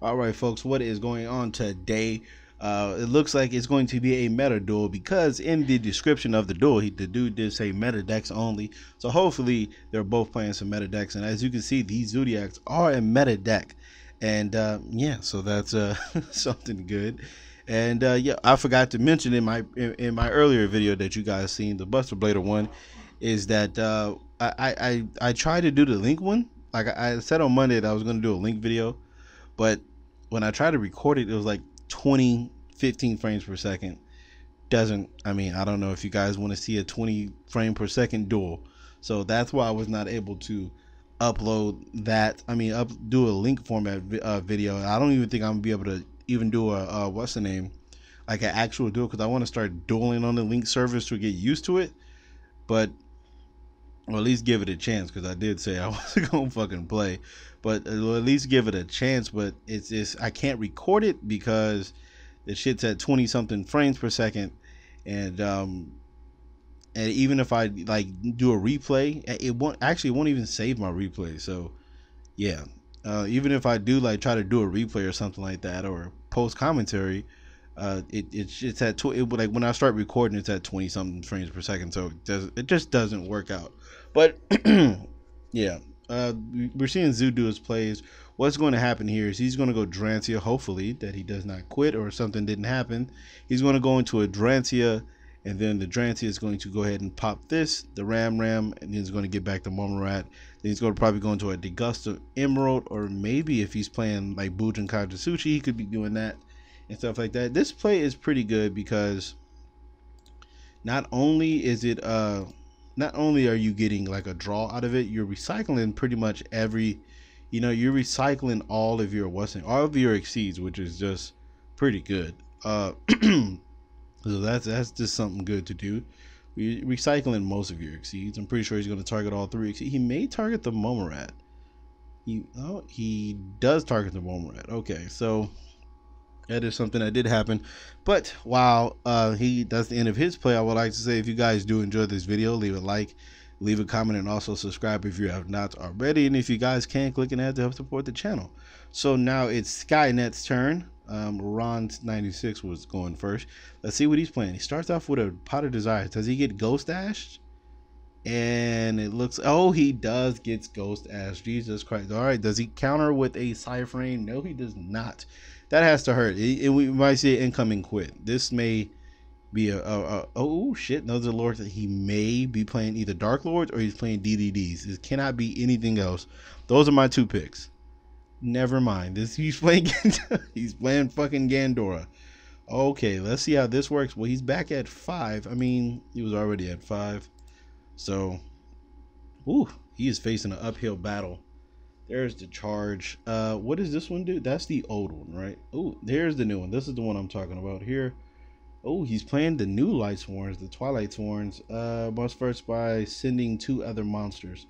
All right, folks, what is going on today? Uh, it looks like it's going to be a meta duel because in the description of the duel, he, the dude did say meta decks only. So hopefully they're both playing some meta decks. And as you can see, these Zodiacs are a meta deck. And uh, yeah, so that's uh, something good. And uh, yeah, I forgot to mention in my in, in, my earlier video that you guys seen the Buster Blader one is that uh, I, I I tried to do the link one. Like I said on Monday that I was going to do a link video, but when I tried to record it, it was like 20, 15 frames per second. Doesn't, I mean, I don't know if you guys want to see a 20 frame per second duel. So that's why I was not able to upload that. I mean, up do a link format uh, video. I don't even think I'm gonna be able to even do a uh, what's the name, like an actual duel because I want to start dueling on the link service to get used to it. But or at least give it a chance because I did say I wasn't gonna fucking play, but at least give it a chance. But it's just I can't record it because the shit's at twenty something frames per second, and um, and even if I like do a replay, it won't actually it won't even save my replay. So yeah, uh, even if I do like try to do a replay or something like that or post commentary, uh, it, it's it's at tw- it, like when I start recording, it's at twenty something frames per second, so it does it just doesn't work out. But yeah, uh, we're seeing Zoo do his plays. What's going to happen here is he's going to go Drancia. Hopefully that he does not quit or something didn't happen. He's going to go into a Drancia, and then the Drancia is going to go ahead and pop this, the Ram Ram, and he's going to get back to Momorat. Then he's going to probably go into a Daigusto Emerald, or maybe if he's playing like Bujin Kagutsuchi, he could be doing that and stuff like that. This play is pretty good because not only is it uh not only are you getting like a draw out of it, you're recycling pretty much every you know, you're recycling all of your what's all of your exceeds, which is just pretty good. Uh so that's that's just something good to do. Re- recycling most of your exceeds. I'm pretty sure he's going to target all three exceeds. He may target the Momorat. He oh he does target the Momorat. Okay, so that is something that did happen. But while uh, he does the end of his play, I would like to say if you guys do enjoy this video, leave a like, leave a comment, and also subscribe if you have not already. And if you guys can, click an ad to help support the channel. So now it's Skynet's turn. Um, Ron96 was going first. Let's see what he's playing. He starts off with a Pot of Desires. Does he get Ghost Ashed? And it looks, oh, he does get Ghost Ash. Jesus Christ. All right. Does he counter with a Cypherane? No, he does not that has to hurt. It, it, we might see an incoming quit. This may be a, a, a oh shit. Are lords that he may be playing either Dark Lords or he's playing DDDs. It cannot be anything else. Those are my two picks. Never mind. This he's playing. he's playing fucking Gandora. Okay, let's see how this works. Well, he's back at five. I mean, he was already at five. So, ooh, he is facing an uphill battle. There's the charge. Uh, what does this one do? That's the old one, right? Oh, there's the new one. This is the one I'm talking about here. Oh, he's playing the new Light Sworns, the Twilight Sworns. Uh, must first by sending two other monsters.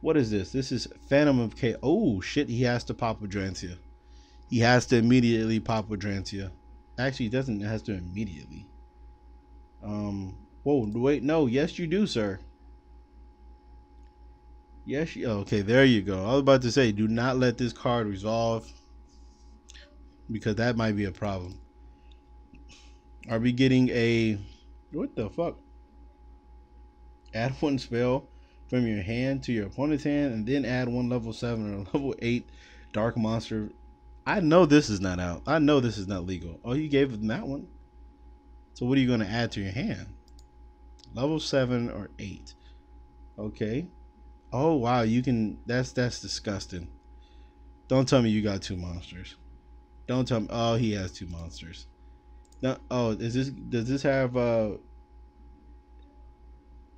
What is this? This is Phantom of K. Oh shit, he has to pop with Drancia. He has to immediately pop with Drancia. Actually, he doesn't. It has to immediately. Um. Whoa. Wait. No. Yes, you do, sir. Yes, okay, there you go. I was about to say, do not let this card resolve because that might be a problem. Are we getting a what the fuck? Add one spell from your hand to your opponent's hand, and then add one level seven or level eight dark monster. I know this is not out. I know this is not legal. Oh, you gave them that one. So what are you going to add to your hand? Level seven or eight. Okay. Oh wow, you can. That's that's disgusting. Don't tell me you got two monsters. Don't tell me. Oh, he has two monsters. No. Oh, is this? Does this have? uh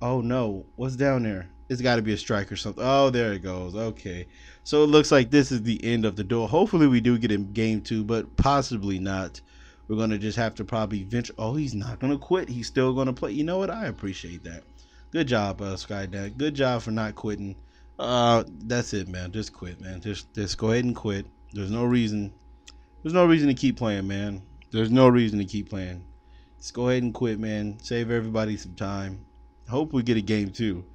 Oh no, what's down there? It's got to be a strike or something. Oh, there it goes. Okay, so it looks like this is the end of the door. Hopefully, we do get in game two, but possibly not. We're gonna just have to probably venture. Oh, he's not gonna quit. He's still gonna play. You know what? I appreciate that. Good job, uh, Skydeck. Good job for not quitting. Uh, that's it, man. Just quit, man. Just just go ahead and quit. There's no reason. There's no reason to keep playing, man. There's no reason to keep playing. Just go ahead and quit, man. Save everybody some time. Hope we get a game too.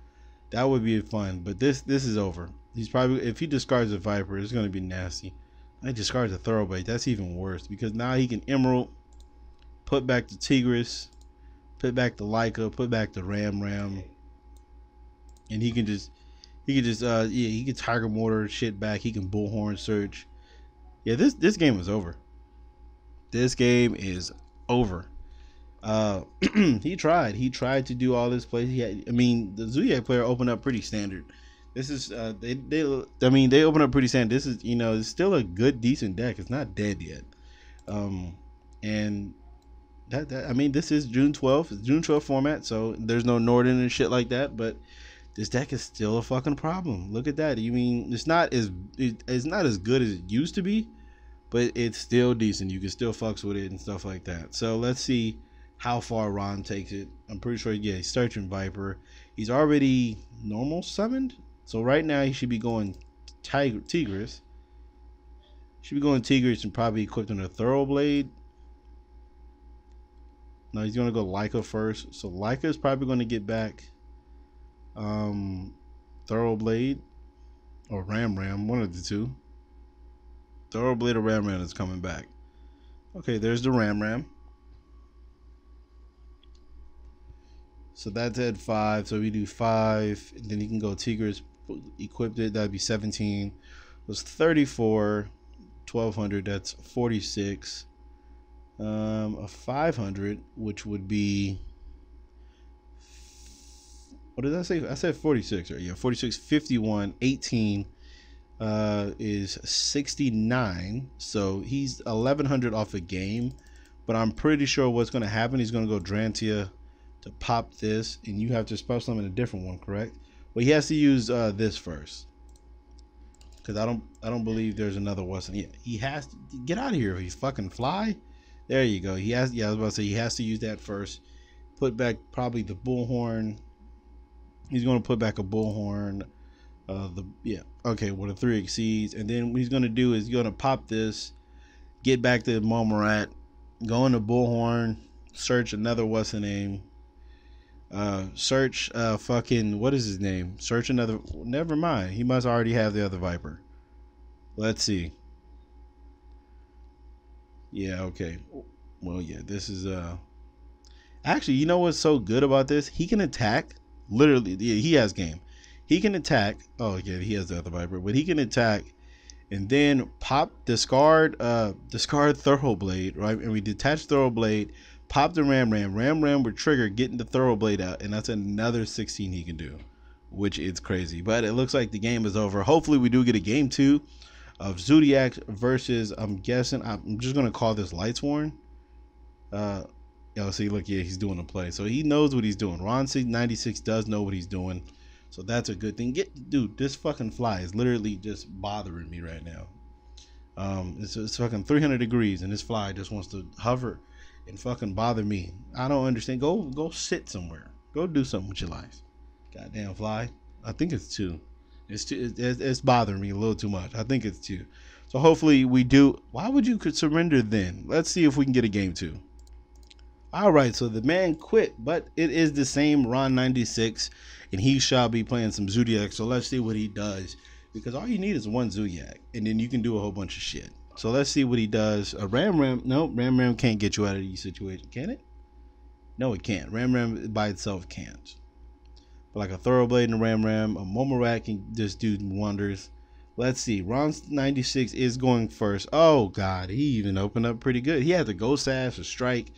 That would be fun. But this this is over. He's probably if he discards a Viper, it's gonna be nasty. I discards a Thoroughblade. That's even worse because now he can Emerald, put back the Tigris, put back the Leica, put back the Ram Ram, and he can just he can just uh yeah he can Tiger Mortar shit back. He can Bullhorn search. Yeah, this this game is over. This game is over. Uh, he tried. He tried to do all this play. He had, I mean, the Zoodiac player opened up pretty standard. This is uh, they they. I mean, they open up pretty standard. This is you know, it's still a good, decent deck. It's not dead yet. Um, and that, that I mean, this is June twelfth. It's June twelfth format, so there's no Norden and shit like that. But this deck is still a fucking problem. Look at that. You mean it's not as it, it's not as good as it used to be, but it's still decent. You can still fucks with it and stuff like that. So let's see how far Ron takes it. I'm pretty sure, yeah, he's searching Viper. He's already normal summoned. So right now he should be going Tigris. Should be going Tigris and probably equipped on a Thoroughblade. No, he's gonna go Leica first. So Leica is probably gonna get back um Thoroughblade or Ram Ram, one of the two. Thoroughblade or Ram Ram is coming back. Okay, there's the Ram Ram. So that's at five. So we do five, and then you can go Tigris equipped it. That'd be 17. It was 34. 1200. That's 46. Um, a 500, which would be. What did I say? I said 46, right? Yeah, 46, 51, 18 uh, is 69. So he's 1100 off a game. But I'm pretty sure what's going to happen. He's going to go Drancia to pop this, and you have to special summon a different one, correct? Well, he has to use uh, this first, because I don't, I don't believe there's another Western. Yeah, he has to get out of here. If he fucking fly, there you go. He has, yeah, I was about to say he has to use that first. Put back probably the bullhorn. He's going to put back a bullhorn. Uh, the yeah, okay, well the three exceeds, and then what he's going to do is he's going to pop this, get back to Momorat, go into bullhorn, search another what's the name uh, search uh, fucking what is his name? Search another. Never mind. He must already have the other Viper. Let's see. Yeah. Okay. Well, yeah. This is uh. Actually, you know what's so good about this? He can attack. Literally, yeah, he has game. He can attack. Oh yeah, he has the other Viper, but he can attack, and then pop discard uh discard Thoroughblade right, and we detach Thoroughblade pop the Ram Ram. Ram Ram would trigger getting the Thoroughblade out, and that's another 16 he can do, which is crazy. But it looks like the game is over. Hopefully, we do get a game two of Zodiac versus, I'm guessing, I'm just to call this Lightsworn. Uh, y'all see, look, yeah, he's doing a play. So he knows what he's doing. Ron C96 does know what he's doing. So that's a good thing. Get dude, this fucking fly is literally just bothering me right now. Um, it's, it's fucking 300 degrees, and this fly just wants to hover and fucking bother me. I don't understand. Go go sit somewhere. Go do something with your life. Goddamn fly. I think it's two. It's too, it's, bothering me a little too much. I think it's two. So hopefully we do. Why would you surrender then? Let's see if we can get a game two. All right, so the man quit, but it is the same Ron 96, and he shall be playing some Zoodiac. So let's see what he does, because all you need is one Zoodiac, and then you can do a whole bunch of shit. So let's see what he does. A Ram Ram, no, Ram Ram can't get you out of these situations, can it? No, it can't. Ram Ram by itself can't. But like a Thoroughblade and a Ram Ram, a Momorat can just do wonders. Let's see. Ron 96 is going first. Oh, God. He even opened up pretty good. He had the Ghost Ash, a Strike.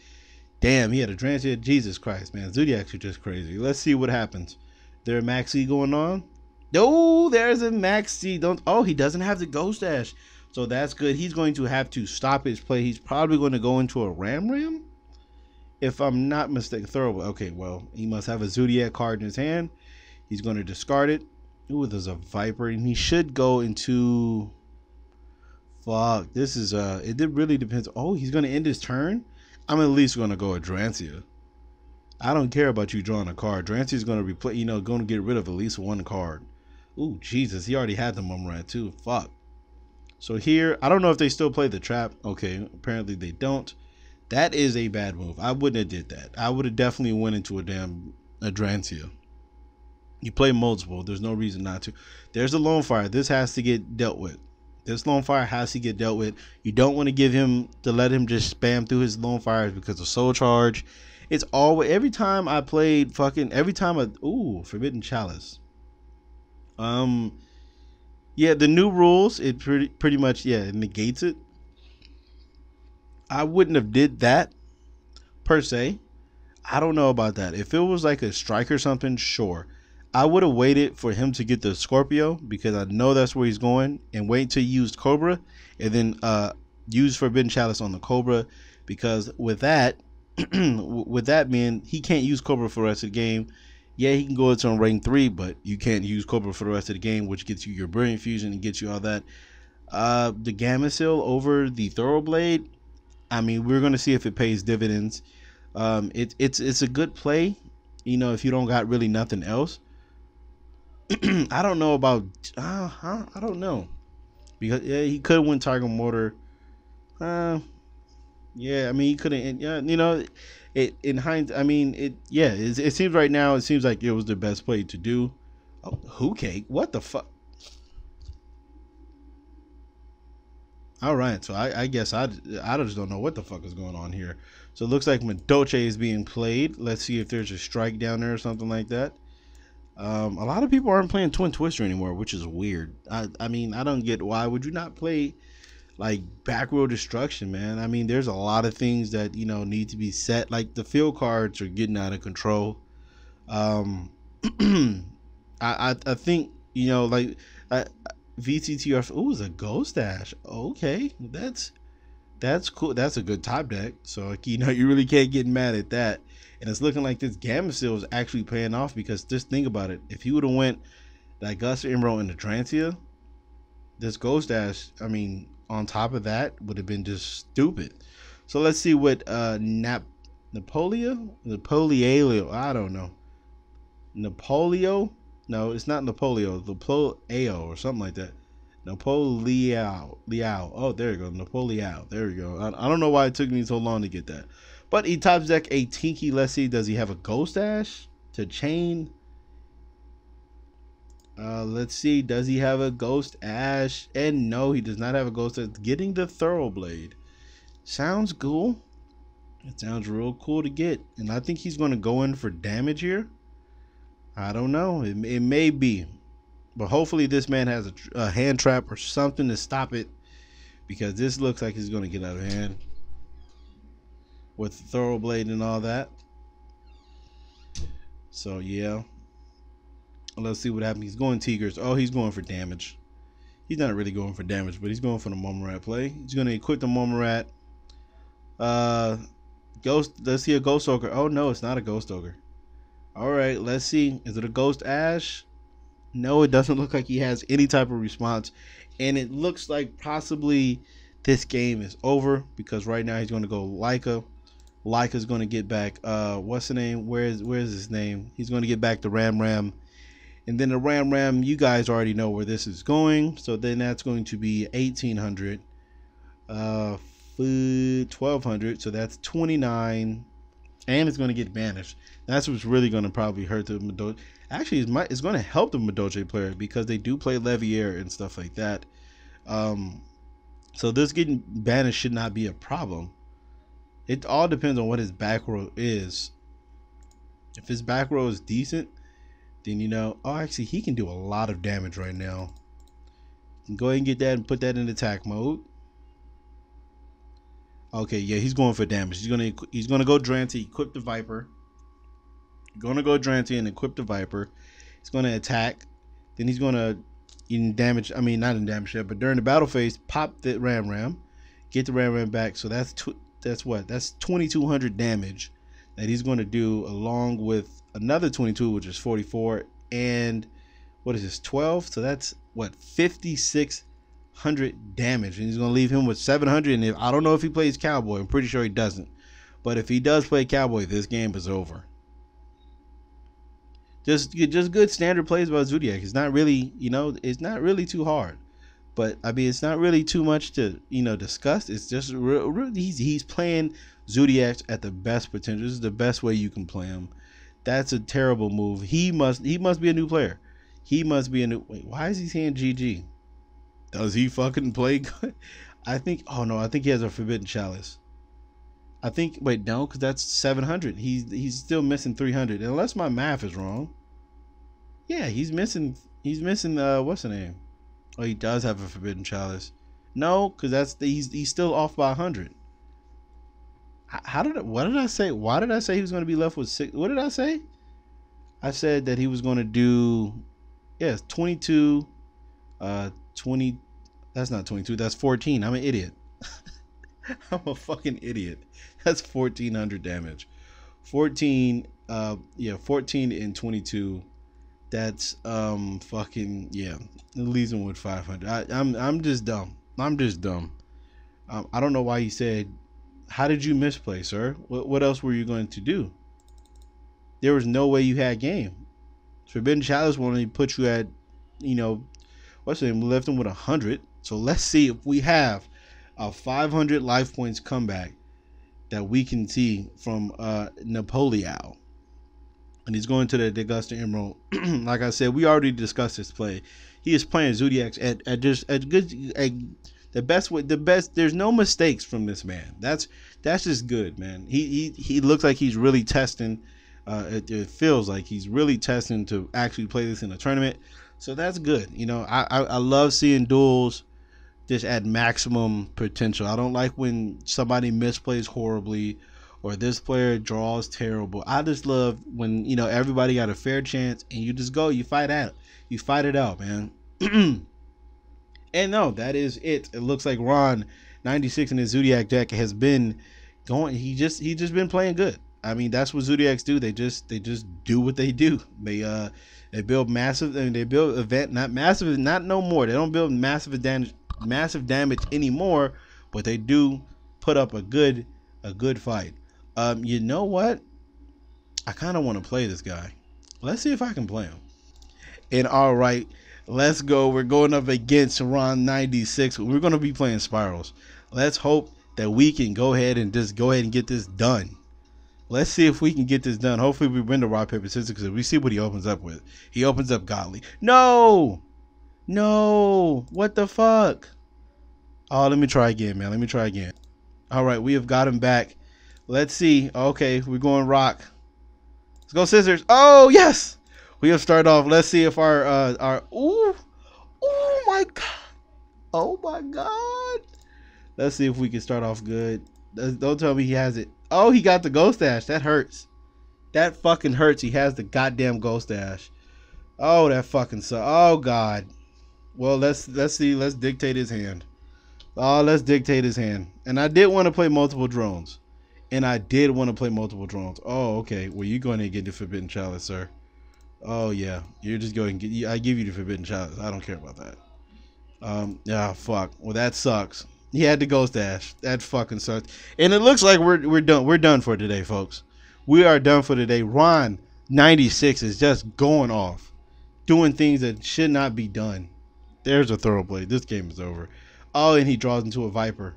Damn, he had a Transit. Jesus Christ, man. Zodiacs are just crazy. Let's see what happens. There Maxi going on? No, there's a Maxi. Don't. Oh, he doesn't have the Ghost Ash. So that's good. He's going to have to stop his play. He's probably going to go into a Ram Ram. If I'm not mistaken, throw. Okay, well, he must have a Zodiac card in his hand. He's going to discard it. Ooh, there's a Viper, and he should go into. Fuck, this is uh. It really depends. Oh, he's going to end his turn. I'm at least going to go with Drancia. I don't care about you drawing a card. Drancy's going to replace. You know, going to get rid of at least one card. Ooh, Jesus, he already had the Momorat too. Fuck. So here, I don't know if they still play the trap. Okay, apparently they don't. That is a bad move. I wouldn't have did that. I would have definitely went into a damn Adrancia. You play multiple. There's no reason not to. There's a lone fire. This has to get dealt with. This lone fire has to get dealt with. You don't want to give him to let him just spam through his lone fires because of soul charge. It's always every time I played fucking every time I ooh forbidden chalice. Um, yeah, the new rules it pretty pretty much yeah it negates it. I wouldn't have did that per se. I don't know about that. If it was like a strike or something, sure. I would have waited for him to get the Scorpio because I know that's where he's going, and wait he used Cobra, and then uh, use Forbidden Chalice on the Cobra, because with that, with that man, he can't use Cobra for the rest of the game. Yeah, he can go into rank three, but you can't use Cobra for the rest of the game, which gets you your Brilliant Fusion and gets you all that. Uh, the Gameciel over the Thoroughblade. I mean, we're gonna see if it pays dividends. Um, it, it's it's a good play, you know, if you don't got really nothing else. I don't know about uh, I don't know because yeah, he could win Tiger Mortar. Uh, yeah, I mean he couldn't. Yeah, you know, it in hindsight. I mean it. Yeah, it, it seems right now. It seems like it was the best play to do. Oh, Hootcake? What the fuck? All right, so I, I guess I, I just don't know what the fuck is going on here. So it looks like Madolche is being played. Let's see if there's a strike down there or something like that. Um, a lot of people aren't playing Twin Twister anymore, which is weird. I, I mean, I don't get why would you not play like back row destruction, man? I mean, there's a lot of things that you know need to be set. Like the field cards are getting out of control. Um, I, I, I think you know like I, VCTR. Oh, was a Ghost Ash. Okay, that's that's cool. That's a good top deck. So you know you really can't get mad at that and it's looking like this Gameciel is actually paying off because just think about it. If he would have went that Gus Emerald the Transia, this Ghost Ash, I mean, on top of that, would have been just stupid. So let's see what uh Nap Napoleon Napoleon I don't know. Napoleon? No, it's not Napoleon. Napoleon or something like that. Napoleon. Liao. Oh, there you go. Napoleon. There you go. I, I don't know why it took me so long to get that. But he tops deck a Tinky. Let's. Does he have a Ghost Ash to chain? Uh, let's see. Does he have a Ghost Ash? And no, he does not have a Ghost Ash. Getting the Thoroughblade. Sounds cool. It sounds real cool to get. And I think he's going to go in for damage here. I don't know. It, it may be. But hopefully this man has a, a hand trap or something to stop it. Because this looks like he's going to get out of hand with the Thoroughblade and all that. So yeah. Let's see what happens. He's going Tigers. Oh, he's going for damage. He's not really going for damage, but he's going for the Momorat play. He's going to equip the Momorat. Uh, Ghost. Let's see a Ghost Ogre. Oh no, it's not a Ghost Ogre. All right, let's see. Is it a Ghost Ash? No, it doesn't look like he has any type of response, and it looks like possibly this game is over because right now he's going to go Leica. Leica's going to get back. Uh, what's the name? Where's Where's his name? He's going to get back the Ram Ram, and then the Ram Ram. You guys already know where this is going. So then that's going to be eighteen hundred, uh, food twelve hundred. So that's twenty nine, and it's going to get banished. That's what's really going to probably hurt the Madolche. Actually, it's, it's going to help the Madolche player because they do play Levier and stuff like that. Um, so this getting banished should not be a problem. It all depends on what his back row is. If his back row is decent, then you know, oh, actually, he can do a lot of damage right now. Go ahead and get that and put that in attack mode. Okay, yeah, he's going for damage. He's gonna he's gonna go Dranty, equip the Viper. Gonna go Dranty and equip the Viper. He's gonna attack. Then he's gonna in damage. I mean, not in damage yet, but during the battle phase, pop the Ram Ram, get the Ram Ram back. So that's two, that's what that's 2200 damage that he's going to do along with another 22 which is 44 and what is this 12 so that's what 5600 damage and he's to leave him with 700 and if, i don't know if he plays cowboy i'm pretty sure he doesn't but if he does play cowboy this game is over just just good standard plays by zodiac it's not really you know it's not really too hard but I mean, it's not really too much to you know discuss. It's just he's he's playing Zodiac at the best potential. This is the best way you can play him. That's a terrible move. He must he must be a new player. He must be a new. Wait, why is he saying GG? Does he fucking play good? I think. Oh no, I think he has a forbidden chalice. I think. Wait, no, because that's seven hundred. He's he's still missing three hundred, unless my math is wrong. Yeah, he's missing. He's missing. Uh, what's the name? Oh, he does have a forbidden chalice. No, because that's the, he's he's still off by hundred. How did I, what did I say? Why did I say he was going to be left with six? What did I say? I said that he was going to do, yes, twenty two, uh, twenty. That's not twenty two. That's fourteen. I'm an idiot. I'm a fucking idiot. That's fourteen hundred damage. Fourteen. Uh, yeah, fourteen and twenty two that's um fucking yeah. Leaves him with 500. I, I'm I'm just dumb. I'm just dumb. Um, I don't know why he said. How did you misplay, sir? What what else were you going to do? There was no way you had game. Forbidden Chalice wanted to put you at, you know, what's the name? Left him with a hundred. So let's see if we have a 500 life points comeback that we can see from uh Napoleon and he's going to the Daigusto Emerald. like I said, we already discussed this play. He is playing Zodiacs at, at just at good at the best way. The best. There's no mistakes from this man. That's that's just good, man. He he he looks like he's really testing. Uh, it, it feels like he's really testing to actually play this in a tournament. So that's good. You know, I, I, I love seeing duels just at maximum potential. I don't like when somebody misplays horribly or this player draws terrible. I just love when you know everybody got a fair chance and you just go, you fight out, you fight it out, man. and no, that is it. It looks like Ron 96 in his Zodiac deck has been going. He just he just been playing good. I mean, that's what Zodiacs do. They just they just do what they do. They uh they build massive. I mean, they build event not massive, not no more. They don't build massive damage massive damage anymore, but they do put up a good a good fight. Um, you know what? I kind of want to play this guy. Let's see if I can play him. And all right, let's go. We're going up against Ron 96. We're going to be playing spirals. Let's hope that we can go ahead and just go ahead and get this done. Let's see if we can get this done. Hopefully, we win the rock paper scissors because we see what he opens up with. He opens up godly. No, no, what the fuck? Oh, let me try again, man. Let me try again. All right, we have got him back. Let's see. Okay, we're going rock. Let's go scissors. Oh yes, we have started off. Let's see if our uh our ooh oh my god oh my god. Let's see if we can start off good. Don't tell me he has it. Oh, he got the Ghost Ash. That hurts. That fucking hurts. He has the goddamn Ghost Ash. Oh, that fucking sucks. Oh god. Well, let's let's see. Let's dictate his hand. Oh, let's dictate his hand. And I did want to play multiple drones and I did want to play multiple drones. Oh, okay. Well, you're going to get the Forbidden Chalice, sir. Oh yeah, you're just going to get. I give you the Forbidden Chalice. I don't care about that. Um, yeah, fuck. Well, that sucks. He had the Ghost Ash. That fucking sucks. And it looks like we're we're done. We're done for today, folks. We are done for today. Ron 96 is just going off, doing things that should not be done. There's a Thoroughblade. This game is over. Oh, and he draws into a Viper.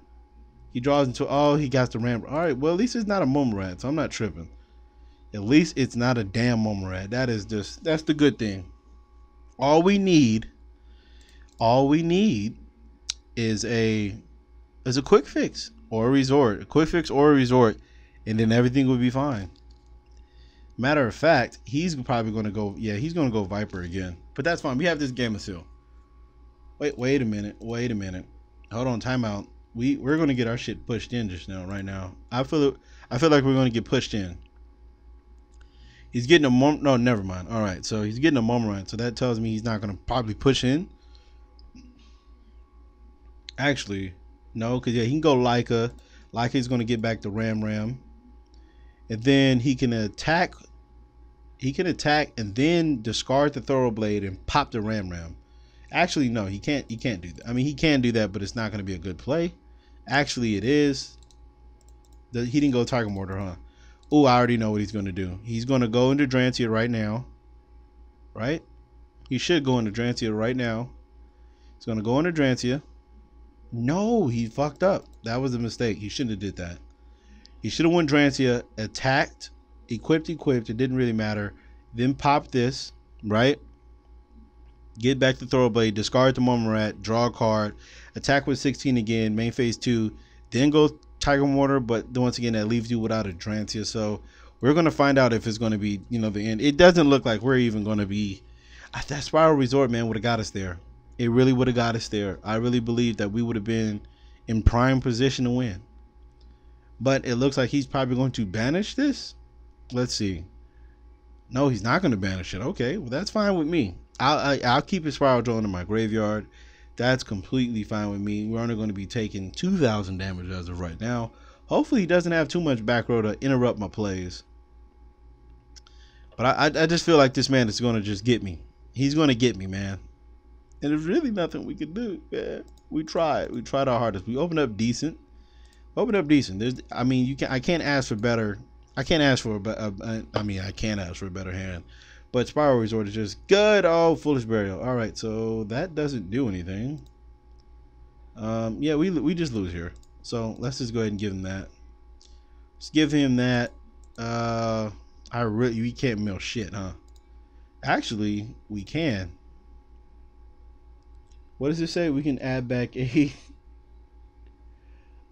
He draws into oh he got the ram. All right, well at least it's not a Momo so I'm not tripping. At least it's not a damn Momo That is just that's the good thing. All we need, all we need, is a is a quick fix or a resort, a quick fix or a resort, and then everything will be fine. Matter of fact, he's probably going to go. Yeah, he's going to go Viper again. But that's fine. We have this Gameciel. Wait, wait a minute. Wait a minute. Hold on. Timeout we we're gonna get our shit pushed in just now, right now. I feel I feel like we're gonna get pushed in. He's getting a mom. No, never mind. All right, so he's getting a mom run. So that tells me he's not gonna probably push in. Actually, no, because yeah, he can go Leica. Leica's gonna get back to Ram Ram, and then he can attack. He can attack and then discard the Thoroughblade and pop the Ram Ram. Actually, no, he can't. He can't do that. I mean, he can do that, but it's not going to be a good play. Actually, it is. The, he didn't go Tiger Mortar, huh? Oh, I already know what he's going to do. He's going to go into Drancia right now. Right? He should go into Drancia right now. He's going to go into Drancia. No, he fucked up. That was a mistake. He shouldn't have did that. He should have went Drancia, attacked, equipped, equipped. It didn't really matter. Then pop this, right? Get back the Thoroughblade, discard the Momorat, draw a card, attack with 16 again, main phase two, then go Tiger Mortar, but once again that leaves you without a Drancia. So we're gonna find out if it's gonna be, you know, the end. It doesn't look like we're even gonna be. Uh, that Spiral Resort man would have got us there. It really would have got us there. I really believe that we would have been in prime position to win. But it looks like he's probably going to banish this. Let's see. No, he's not going to banish it. Okay, well that's fine with me. I'll I, will i will keep spiral drone in my graveyard. That's completely fine with me. We're only going to be taking 2,000 damage as of right now. Hopefully he doesn't have too much back row to interrupt my plays. But I, I, I just feel like this man is going to just get me. He's going to get me, man. And there's really nothing we can do, man. We tried. We tried our hardest. We opened up decent. Opened up decent. There's, I mean, you can. I can't ask for better. I can't ask for a, a, I mean, I can't ask for a better hand. But Spiral Resort is just good. Oh, Foolish Burial. All right, so that doesn't do anything. Um, yeah, we we just lose here. So let's just go ahead and give him that. Let's give him that. Uh, I really we can't mill shit, huh? Actually, we can. What does it say? We can add back a.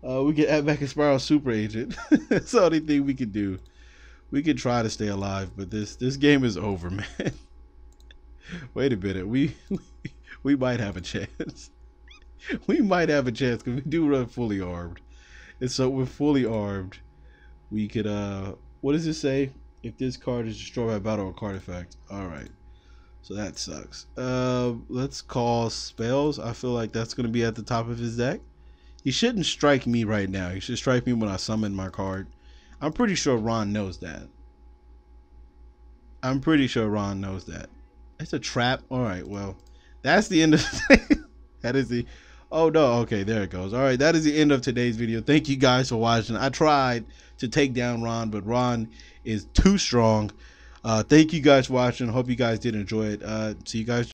Uh, we can add back a Spiral Super Agent. That's the only thing we can do we could try to stay alive, but this this game is over, man. Wait a minute, we we might have a chance. we might have a chance because we do run fully armed, and so we're fully armed. We could uh, what does it say? If this card is destroyed by battle or card effect, all right. So that sucks. Uh, let's call spells. I feel like that's gonna be at the top of his deck. He shouldn't strike me right now. He should strike me when I summon my card. I'm pretty sure Ron knows that. I'm pretty sure Ron knows that. It's a trap. All right, well, that's the end of that is the Oh no, okay, there it goes. All right, that is the end of today's video. Thank you guys for watching. I tried to take down Ron, but Ron is too strong. Uh, thank you guys for watching. Hope you guys did enjoy it. Uh, see you guys